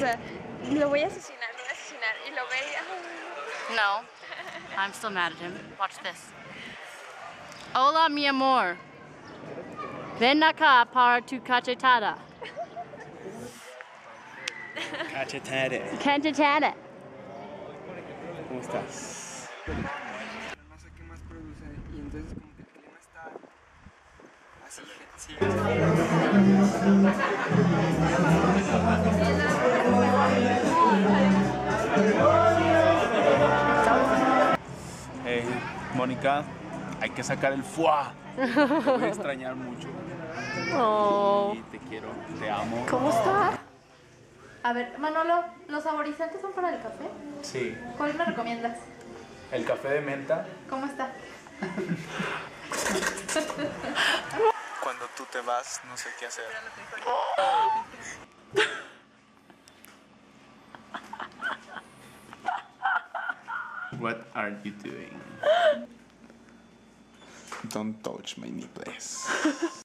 sea, lo voy a asesinar, lo voy a asesinar. Y lo ve y... No, I'm still mad at him. Watch this. Hola, mi amor. Ven acá para tu cachetada. Cachetada. Cachetada. ¿Cómo estás? no sé qué más produce y entonces como que el clima está así, sí. Mónica, hay que sacar el fuá. Te voy a extrañar mucho. Oh. Y te quiero, te amo. ¿Cómo está? A ver, Manolo, ¿los saborizantes son para el café? Sí, ¿Cuál me recomiendas? el café de menta. ¿Cómo está? Cuando tú te vas, no sé qué hacer. What are you doing? Don't touch my nipples.